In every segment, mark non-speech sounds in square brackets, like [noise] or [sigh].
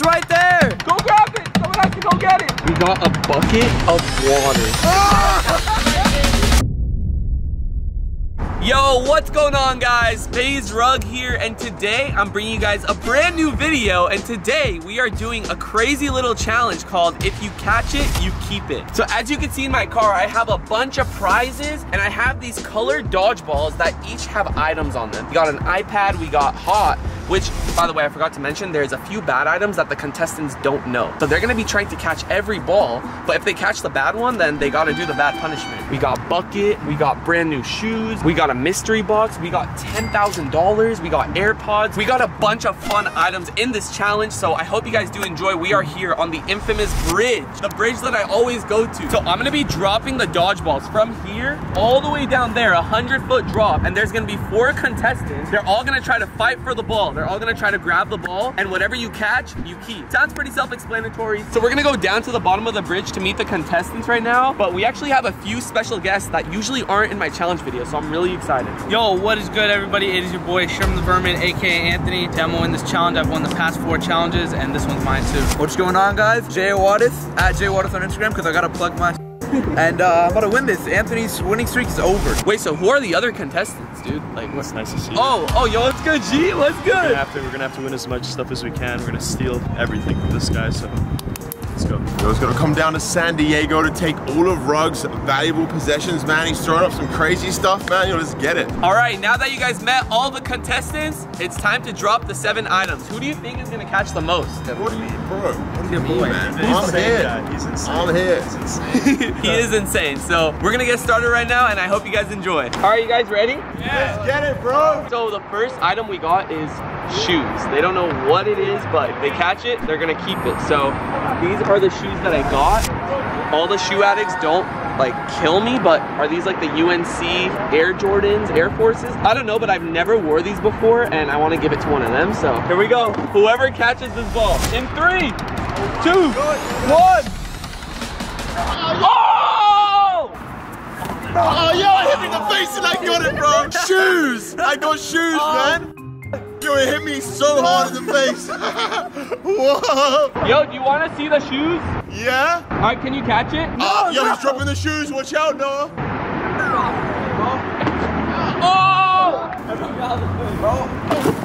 It's right there. Go grab it. Someone has to go get it. We got a bucket of water. [laughs] What's going on guys? FaZe Rug here and today I'm bringing you guys a brand new video and today we are doing a crazy little challenge called If You Catch It, You Keep It. So as you can see in my car, I have a bunch of prizes and I have these colored dodgeballs that each have items on them. We got an iPad, we got hot, which by the way, I forgot to mention, there's a few bad items that the contestants don't know. So they're gonna be trying to catch every ball, but if they catch the bad one, then they gotta do the bad punishment. We got bucket, we got brand new shoes, we got a mystery box, we got $10,000, we got AirPods, we got a bunch of fun items in this challenge, so I hope you guys do enjoy. We are here on the infamous bridge, the bridge that I always go to. So I'm gonna be dropping the dodgeballs from here all the way down there, a 100 foot drop, and there's gonna be four contestants. They're all gonna try to fight for the ball. They're all gonna try to grab the ball, and whatever you catch, you keep. Sounds pretty self-explanatory. So we're gonna go down to the bottom of the bridge to meet the contestants right now, but we actually have a few special guests that usually aren't in my challenge video, so I'm really excited. Yo, what is good, everybody? It is your boy Sherman the Vermin, aka Anthony. Demoing this challenge. I've won the past four challenges, and this one's mine too. What's going on, guys? Jay Wadis at Jay Wadis on Instagram because I gotta plug my. [laughs] and uh, I'm about to win this. Anthony's winning streak is over. Wait, so who are the other contestants, dude? Like, what's nice to see you. Oh, oh, yo, what's good, G? What's We're good? gonna, have to, we're gonna have to win as much stuff as we can. We're gonna steal everything from this guy, so let's go. Yo, it's gonna come down to San Diego to take all of Rug's valuable possessions, man. He's throwing up some crazy stuff, man. Yo, let's get it. All right, now that you guys met all the contestants, it's time to drop the seven items. Who do you think is gonna catch the most? What do you mean, bro? What do boy. man? He's I'm insane, here. guy. He's insane. I'm here. He's insane. [laughs] he is insane. So we're gonna get started right now, and I hope you guys enjoy. All right, you guys ready? Let's get it, bro. So the first item we got is shoes. They don't know what it is, but if they catch it, they're gonna keep it. So these are the shoes that I got. All the shoe addicts don't like kill me, but are these like the UNC Air Jordans, Air Forces? I don't know, but I've never wore these before, and I want to give it to one of them. So here we go. Whoever catches this ball in three, two, one. Oh! Oh, yo, it hit me in the face and I got it, bro. shoes. I got shoes, uh, man. Yo, it hit me so hard in the face. [laughs] Whoa. Yo, do you want to see the shoes? Yeah? All right, can you catch it? Uh, yo, he's dropping the shoes. Watch out, Noah. Oh!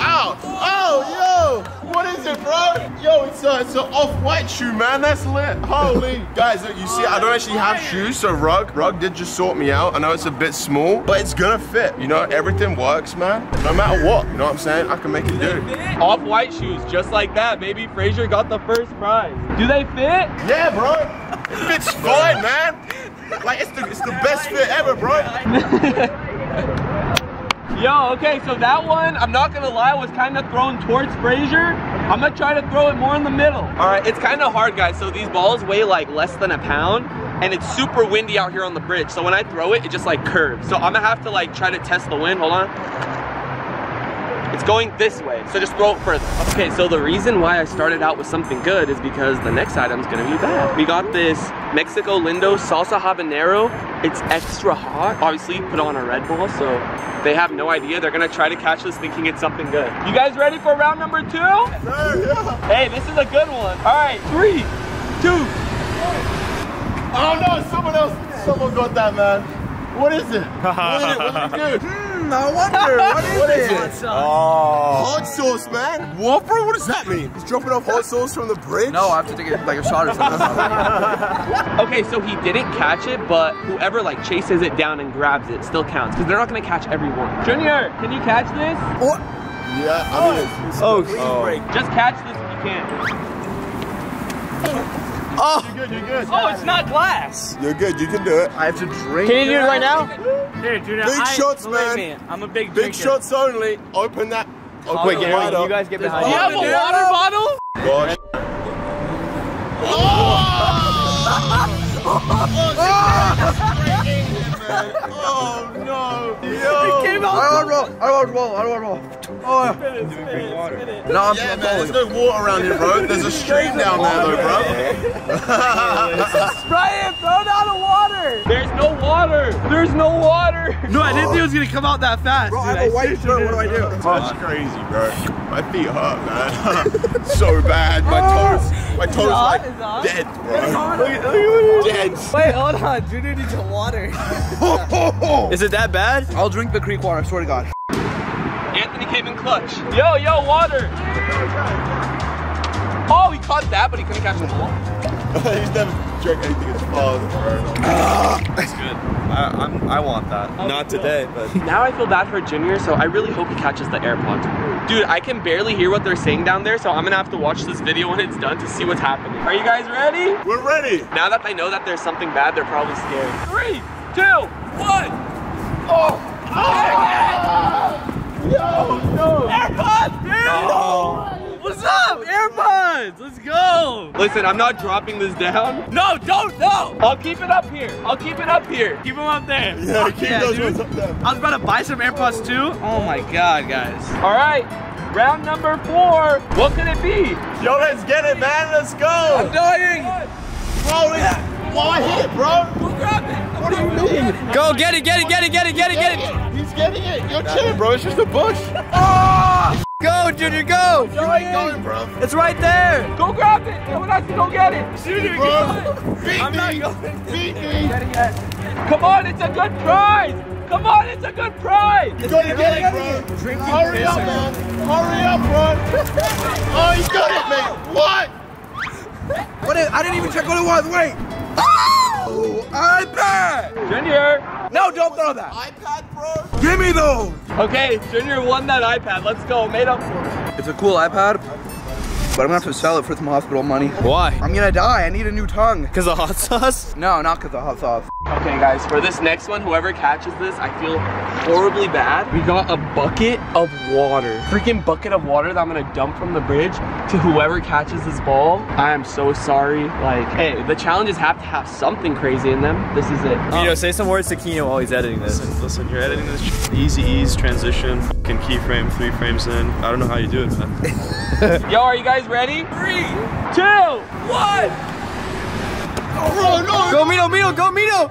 Ow! Yo! What is it, bro? Yo, it's a, it's an off-white shoe, man. That's lit. Holy. Guys, look, you see, I don't actually have shoes, so Rug, Rug did just sort me out. I know it's a bit small, but it's gonna fit. You know, everything works, man. No matter what, you know what I'm saying? I can make it do. Off-white shoes, just like that. Baby Frazier got the first prize. Do they fit? Yeah, bro. It fits fine, man. Like, it's the, it's the best fit ever, bro. [laughs] Yo, okay, so that one, I'm not gonna lie, was kind of thrown towards Frazier. I'm gonna try to throw it more in the middle. All right, it's kind of hard, guys. So these balls weigh like less than a pound, and it's super windy out here on the bridge. So when I throw it, it just like curves. So I'm gonna have to like try to test the wind. Hold on. It's going this way, so just throw it further. Okay, so the reason why I started out with something good is because the next item's gonna be bad. We got this Mexico Lindo Salsa Habanero. It's extra hot. Obviously, put on a Red Bull, so they have no idea. They're gonna try to catch this thinking it's something good. You guys ready for round number two? Hey, this is a good one. All right, three, two. Oh, no, someone else. Someone got that, man. What is it? [laughs] What did it, what did it do? I wonder. What is What it? is it? Oh. Hot sauce, man. What, bro? What does that mean? He's dropping off hot sauce from the bridge? No, I have to take it like a shot or something. [laughs] Okay, so he didn't catch it, but whoever like chases it down and grabs it still counts because they're not gonna catch everyone. Junior, can you catch this? what? Yeah, I mean, it's, Oh, oh. just catch this if you can. Oh. You're good, you're good. Oh, it's not glass. You're good, you can do it. I have to drink. Can you do it right now? Dude, dude, Big shots, man. Me, I'm a big Big drinker. shots only. Open that. Oh, wait, get right up. guys get behind Do you have a water bottle? Gosh. Oh, [laughs] oh no! Yo! I don't want to roll. I don't want to roll. I don't want to roll. Oh. No, I'm Yeah, man, there's no water around here, bro. There's a stream down there, though, bro. [laughs] Brian, throw down the water. There's no water. There's no water. No, I didn't think it was gonna come out that fast. Bro, I have a white shirt. What do I do? That's crazy, bro. My feet hurt, man. [laughs] so bad. My oh. toes My toes are like It's on. dead, bro. Dead. Wait, hold on. Junior needs a water. [laughs] Oh. Is it that bad? I'll drink the creek water, I swear to God. Anthony came in clutch. Yo, yo, water. Oh, he caught that, but he couldn't catch the ball. [laughs] He's never drank anything as far bro. That's good. I, I'm, I want that. Not today, but Now I feel bad for Junior, so I really hope he catches the AirPod. Dude, I can barely hear what they're saying down there, so I'm gonna have to watch this video when it's done to see what's happening. Are you guys ready? We're ready. Now that they know that there's something bad, they're probably scared. Three, two, one. Oh! Yo, no. AirPods, dude! What's up? AirPods! Let's go! Listen, I'm not dropping this down. No, don't, no! I'll keep it up here. I'll keep it up here. Keep them up there. Yeah, keep Yeah, those dude. ones up there. I was about to buy some AirPods too. Oh my god, guys. All right, round number four. What could it be? Yo, let's get it, man. Let's go. I'm dying! Bro, it's- why hit, bro? What do you mean? Go get it, get it, get it, get it, get it, get it. He's getting it. You're chilling, bro. It's just a bush. [laughs] Ah! Go, Junior, go. You ain't going, bro. It's right there. Go grab it. Someone has to go get it. Bro, beat I'm not going. Beat me. Come on, it's a good prize. Come on, it's a good prize. You gotta get it, bro. Hurry up, man. Hurry up, bro. [laughs] oh, he got it, mate. What? What is, I didn't even check what it was, wait. Oh, iPad. Junior! No, don't throw that. iPad, bro. Give me those. Okay, Junior won that iPad. Let's go. Made up for it. It's a cool iPad, but I'm gonna have to sell it for some hospital money. why? I'm gonna die, I need a new tongue. Because of hot sauce? No, not because of hot sauce. Okay, guys, for this next one, whoever catches this, I feel horribly bad. We got a bucket of water. Freaking bucket of water that I'm gonna dump from the bridge to whoever catches this ball. I am so sorry. Like, hey, the challenges have to have something crazy in them. This is it. You know, say some words to Keno while he's editing this. Listen, listen you're editing this. Easy ease transition. Can keyframe three frames in. I don't know how you do it, man. [laughs] Yo, are you guys ready? Three, two, one. Bro, no. Go Mito, Mito, go Mito.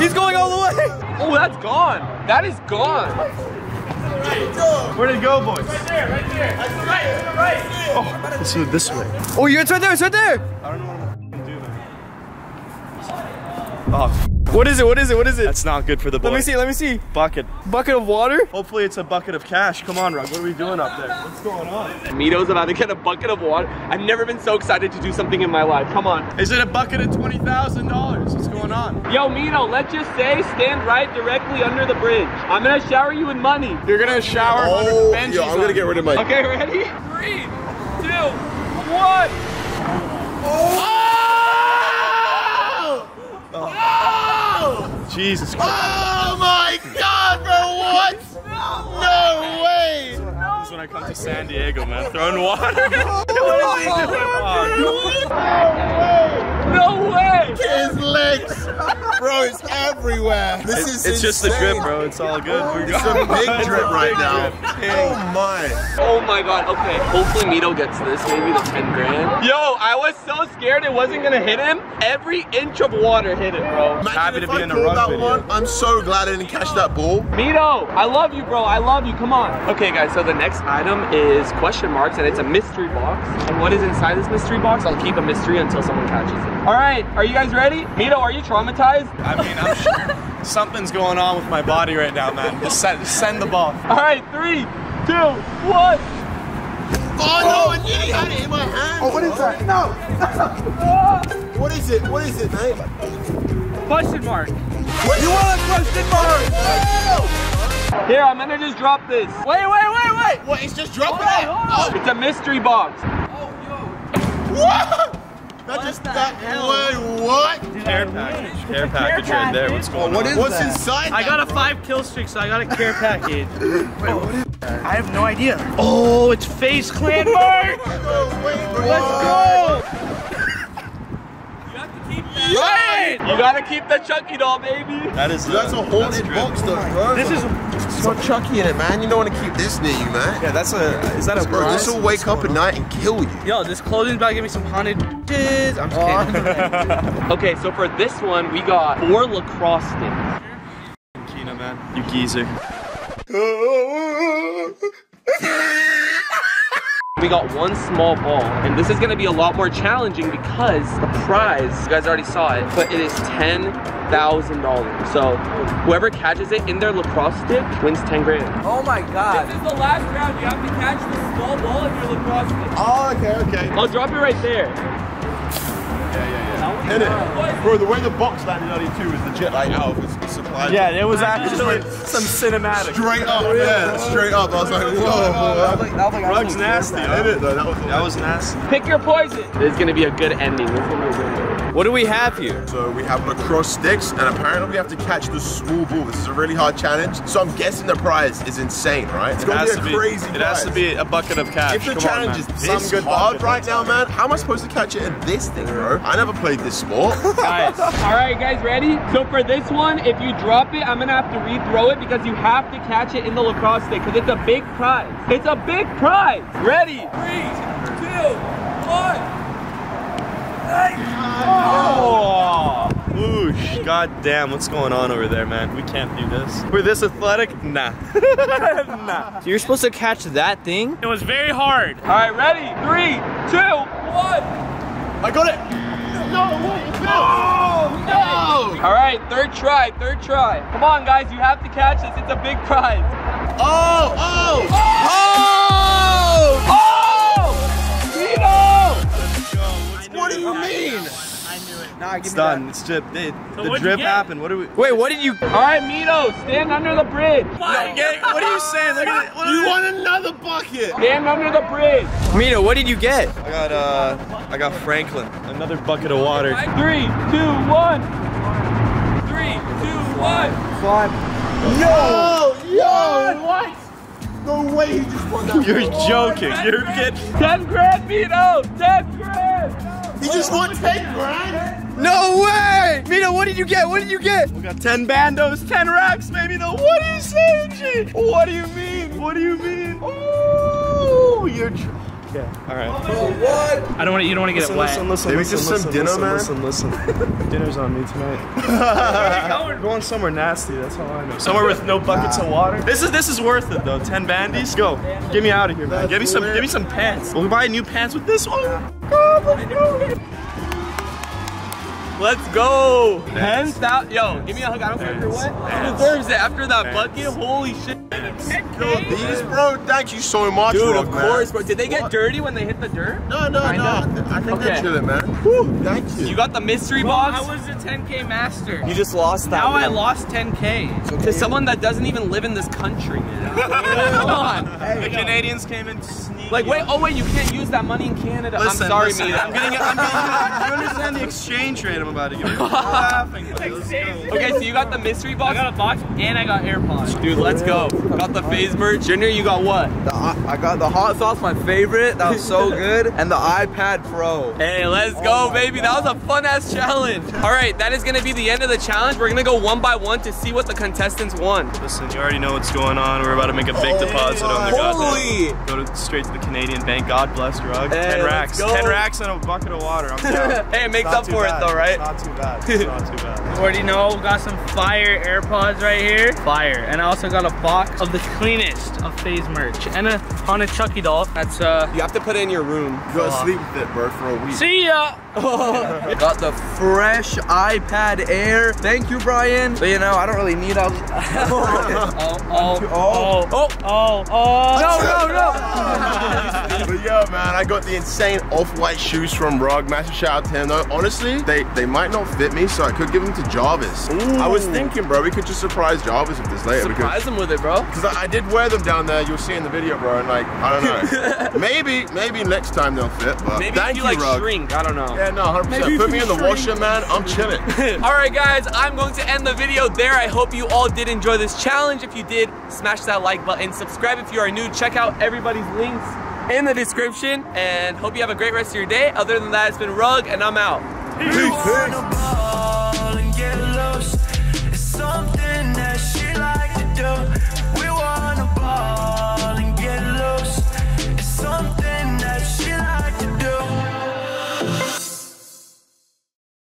He's going all the way. Oh, that's gone. That is gone. Where did it go, boys? Oh, let's do it this way. Oh, yeah, it's right there, it's right there. I don't know what I'm gonna do, man. Oh, What is it, what is it, what is it? that's not good for the boy. Let me see, let me see. Bucket. Bucket of water? Hopefully it's a bucket of cash. Come on, Rug. What are we doing up there? What's going on? Mito's about to get a bucket of water. I've never been so excited to do something in my life. Come on. Is it a bucket of twenty thousand dollars? What's going on? Yo, Mito, let's just say stand right directly under the bridge. I'm gonna shower you with money. You're gonna shower under Oh, the benches. yo, I'm gonna get rid of my. Okay, ready? Three, two, one. Oh! Oh! Jesus Christ. Oh my God, bro! What? No way! This is when I come to San Diego, man. Throwing water. [laughs] [laughs] what is he doing? No way! His legs, bro, it's everywhere. This is it's just the drip, bro. It's all good. Oh We're It's a big drip right now. Oh my! Oh my god, okay. Hopefully Mito gets this, maybe the 10 grand. Yo, I was so scared it wasn't gonna hit him. Every inch of water hit it, bro. Imagine Happy to be I in the caught rug that video. one. I'm so glad I didn't catch that ball. Mito, I love you, bro. I love you. Come on. Okay, guys, so the next item is question marks, and it's a mystery box. And what is inside this mystery box? I'll keep a mystery until someone catches it. All right, are you guys ready? Mito, are you traumatized? I mean, I'm sure [laughs] something's going on with my body right now, man. Just send, send the ball. All right, three, two, one. Oh no! I nearly had it in my hand. Oh, what is that? No. [laughs] What is it? What is it, mate? Question mark. You want a question mark? Here, I'm gonna just drop this. Wait, wait, wait, wait. What? It's just dropping it. Oh, It's a mystery box. what? That just that. Wait, what? Care package. Care package right there. What's going What on? is What's that? inside? I got a five kill streak, so I got a care [laughs] package. I have no idea. oh, it's FaZe [laughs] Clan merch. No way, bro. Let's go. Right. You gotta keep the Chucky doll, baby. That is. That's a that's haunted drip. box, though, bro. This is It's got Chucky in it, man. You don't want to keep this near you, man. Yeah, that's a. Is that a Bro, this will wake up at night and kill you. yo. This clothing's about to give me some haunted. Jizz. Oh. I'm just kidding. [laughs] Okay, so for this one, we got four lacrosse sticks. Kina, man. You geezer. [laughs] We got one small ball, and this is gonna be a lot more challenging because the prize, you guys already saw it, but it is $10,000. So whoever catches it in their lacrosse stick wins 10 grand. Oh my god. This is the last round. You have to catch the small ball in your lacrosse stick. Oh, okay, okay. I'll drop it right there. Yeah, yeah, yeah. Hit it. Bro, the way the box landed on you too is legit like out of its supply. Yeah, it was actually some cinematic. Straight up, yeah, straight up. I was like, whoa, That was like, that was Rug's nasty, Hit huh? it though. That was, That was nasty. Pick your poison. This is gonna be a good ending. This is gonna be a good ending. What do we have here? So we have lacrosse sticks, and apparently we have to catch the small ball. This is a really hard challenge. So I'm guessing the prize is insane, right? It's It gonna has be to a be. crazy It has to be a bucket of cash. If the Come challenge man. is Some this good hard right now, man, how am I supposed to catch it in this thing, bro? I never played this sport. [laughs] Guys. All right, guys, ready? So for this one, if you drop it, I'm gonna have to re-throw it because you have to catch it in the lacrosse stick because it's a big prize. It's a big prize. Ready? Three, two, one. Oh, whoosh. God damn, what's going on over there, man? We can't do this. We're this athletic? Nah. [laughs] nah. So you're supposed to catch that thing? It was very hard. All right, ready? Three, two, one. I got it. No, Oh. All right, third try, third try. Come on, guys, you have to catch this. It's a big prize. Oh, oh. Oh! oh! Mito! What do you mean? Nah, give It's me done. It's drip. It, the drip happened. What are we? Wait, what did you? All right, Mito, stand under the bridge. What are you saying? Look at. What You are want another bucket? Stand under the bridge. Mito, what did you get? I got uh, I got Franklin. Another bucket of water. Three, two, one. Three, two, one. Five. Yo, yo, what? No way he just won that. You're joking. You're kidding. Ten grand, Mito. Ten grand. He just won 10 grand? No way! Mito, what did you get? What did you get? We got 10 bandos, 10 racks, maybe. though. What are you saying, G? What do you mean? What do you mean? Oh, you're. Tr- yeah. All right. Oh, what? I don't want you don't want to get Listen, it wet. listen, listen, Maybe listen, just some listen, dinner, listen, man? Listen, listen. [laughs] Dinner's on me tonight. [laughs] We're going somewhere nasty. That's all I know. Somewhere with no buckets of water. This is this is worth it though. Ten bandies. Go. Get me out of here, man. Give me some. Give me some pants. We'll buy new pants with this. Oh, God, let's go. Let's go. Ten thousand. Yo, give me a hug. I don't care if you're wet. Who deserves it after that bucket? Holy shit. Yo, these, bro, thank you so much, Dude, Rock, of man. course, bro. Did they get dirty when they hit the dirt? No, no, I no. know. I think Okay. they're chilling, man. Whew, thank you. You got the mystery Well, box? I was a 10k master. You just lost that. Now I lost 10k. to someone that doesn't even live in this country, man. [laughs] Come on. The Canadians came in sneaky. Like, wait, oh wait, you can't use that money in Canada. Listen, I'm sorry, listen, Mito. I'm getting it. I'm getting. You understand the exchange rate I'm about to give [laughs] laughing. buddy. Let's go. Okay, so you got the mystery I box? got a box and I got AirPods. Dude, let's go. Got the FaZe merch. Junior, you got what? The, I got the hot sauce, my favorite. That was so [laughs] good. And the iPad Pro. Hey, let's go, oh baby. That was a fun ass challenge. [laughs] All right, that is gonna be the end of the challenge. We're gonna go one by one to see what the contestants won. Listen, you already know what's going on. We're about to make a big deposit on the Holy! goddamn. Go to, straight to the Canadian bank. God bless Rug. Hey, Ten racks. Ten racks and a bucket of water. I'm down. Hey, it makes Not up for bad. it though, right? It's not too bad. [laughs] It's not too bad. You already know, got some fire AirPods right here. Fire. And I also got a box of the cleanest of FaZe merch. And a ton of Chucky doll. That's uh You have to put it in your room. You gotta sleep with it, bro, for a week. See ya! [laughs] [laughs] Got the fresh iPad Air. Thank you, Brian. But you know, I don't really need all. Oh, oh, oh, oh, oh, oh. No, no, no. But yo, man, I got the insane off-white shoes from Rug. Massive shout out to him. Though honestly, they they might not fit me, so I could give them to Jarvis. I was thinking, bro, we could just surprise Jarvis with this later Surprise them with it, bro. because I, I did wear them down there. You'll see in the video, bro. And like, I don't know. [laughs] maybe maybe next time they'll fit. But Maybe thank you like Rug. shrink. I don't know. Yeah, no, 100%. Put me in the washer, man. I'm chilling. [laughs] [laughs] All right, guys, I'm going to end the video there. I hope you all did enjoy this challenge. If you did, smash that like button. Subscribe if you are new. Check out everybody's links in the description. And hope you have a great rest of your day. Other than that, it's been Rug, and I'm out. Peace. Peace.